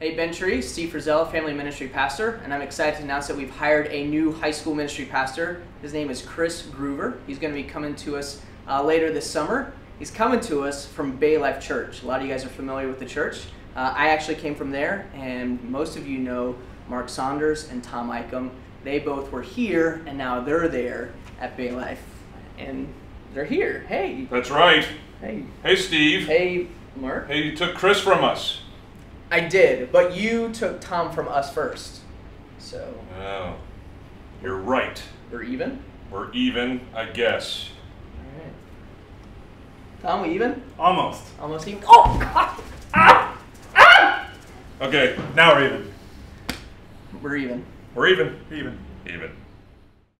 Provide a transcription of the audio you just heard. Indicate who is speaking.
Speaker 1: Hey, Bent Tree, Steve Frissell, Family Ministry Pastor, and I'm excited to announce that we've hired a new high school ministry pastor. His name is Chris Groover. He's going to be coming to us uh, later this summer. He's coming to us from Bay Life Church. A lot of you guys are familiar with the church. Uh, I actually came from there, and most of you know Mark Saunders and Tom Eichem. They both were here, and now they're there at Bay Life, and they're here. Hey,
Speaker 2: That's right.
Speaker 1: hey,
Speaker 2: Hey, Steve.
Speaker 1: hey, Mark.
Speaker 2: Hey, you took Chris from us.
Speaker 1: I did, but you took Tom from us first, so
Speaker 2: Oh, you're right.
Speaker 1: we're even.
Speaker 2: We're even, I guess.
Speaker 1: All right. Tom, we even?
Speaker 3: Almost.
Speaker 1: Almost even. Oh God! Ah! Ah!
Speaker 2: Okay,
Speaker 3: Now we're even.
Speaker 1: We're even.
Speaker 2: we're even.
Speaker 3: Even.
Speaker 2: Even.